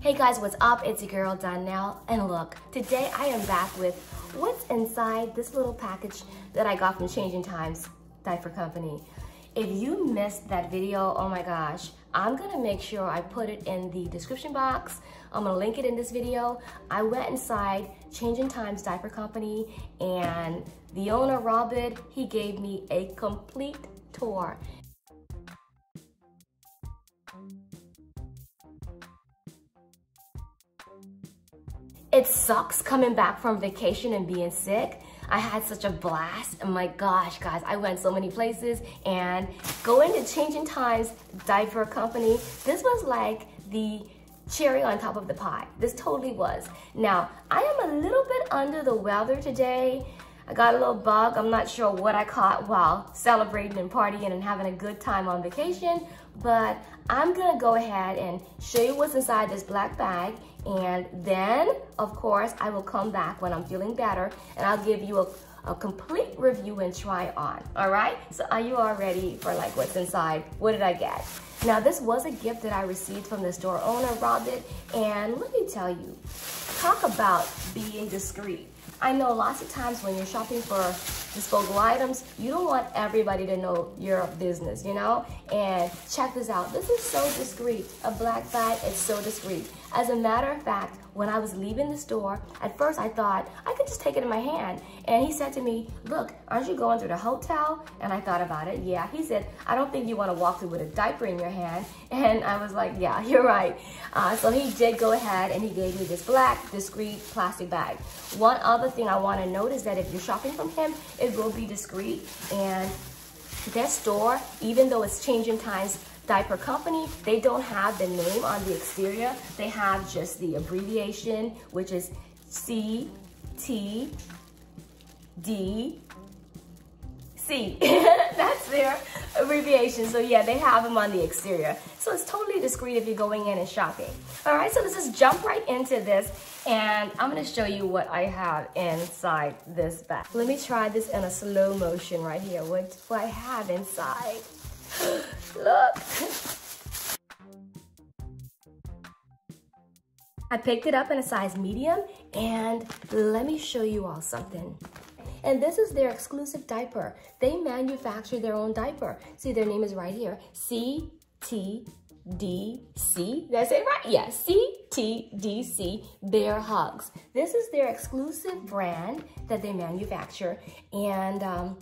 Hey guys, what's up? It's your girl Donnell, and look, today I am back with what's inside this little package that I got from Changing Times Diaper Company. If you missed that video, oh my gosh, I'm gonna make sure I put it in the description box. I'm gonna link it in this video. I went inside Changing Times Diaper Company and the owner, Robin, he gave me a complete tour. It sucks coming back from vacation and being sick. I had such a blast. Oh my gosh, guys, I went so many places and going to Changing Times Diaper Company, this was like the cherry on top of the pie. This totally was. Now, I am a little bit under the weather today. I got a little bug. I'm not sure what I caught while celebrating and partying and having a good time on vacation, but I'm gonna go ahead and show you what's inside this black bag and then, of course, I will come back when I'm feeling better and I'll give you a, a complete review and try on, all right? So are you all ready for like what's inside? What did I get? Now, this was a gift that I received from the store owner, Robin, and let me tell you, talk about being discreet. I know lots of times when you're shopping for disposable items, you don't want everybody to know your business, you know? And check this out. This is so discreet. A black bag is so discreet. As a matter of fact, when I was leaving the store, at first I thought I could just take it in my hand. And he said to me, look, aren't you going to the hotel? And I thought about it. Yeah, he said, I don't think you want to walk through with a diaper in your hand. And I was like, yeah, you're right. Uh, so he did go ahead and he gave me this black, discreet plastic bag. One other thing I want to note is that if you're shopping from him, it will be discreet. And their store, even though it's changing times, diaper company, they don't have the name on the exterior. They have just the abbreviation, which is C, T, D, That's their abbreviation. So yeah, they have them on the exterior. So it's totally discreet if you're going in and shopping. All right, so let's just jump right into this and I'm gonna show you what I have inside this bag. Let me try this in a slow motion right here. What do I have inside? Look. I picked it up in a size medium and let me show you all something. And this is their exclusive diaper. They manufacture their own diaper. See, their name is right here. CTDC. Say it right? Yeah, CTDC Bear Hugs. This is their exclusive brand that they manufacture. And um,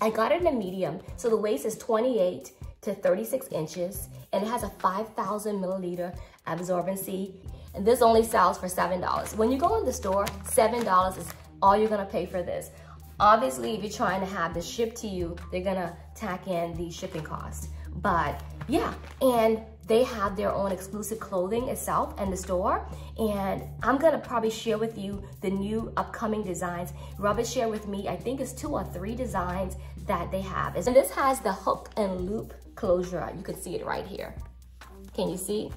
I got it in a medium. So the waist is 28 to 36 inches and it has a 5,000 milliliter absorbency. And this only sells for $7. When you go in the store, $7 is all you're gonna pay for this. Obviously, if you're trying to have this shipped to you, they're gonna tack in the shipping cost. But yeah, and they have their own exclusive clothing itself and the store. And I'm gonna probably share with you the new upcoming designs. Robert shared with me, I think it's two or three designs that they have. And this has the hook and loop closure. You can see it right here. Can you see?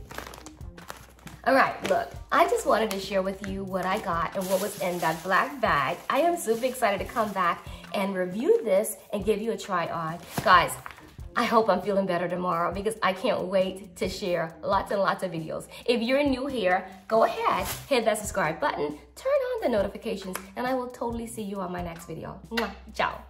All right, look, I just wanted to share with you what I got and what was in that black bag. I am super excited to come back and review this and give you a try on. Guys, I hope I'm feeling better tomorrow because I can't wait to share lots and lots of videos. If you're new here, go ahead, hit that subscribe button, turn on the notifications, and I will totally see you on my next video. Mwah, ciao.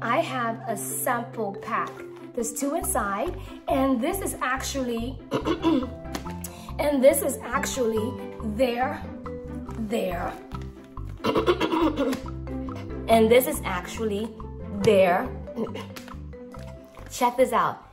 I have a sample pack. There's two inside, and this is actually, and this is actually there, there. And this is actually their, check this out.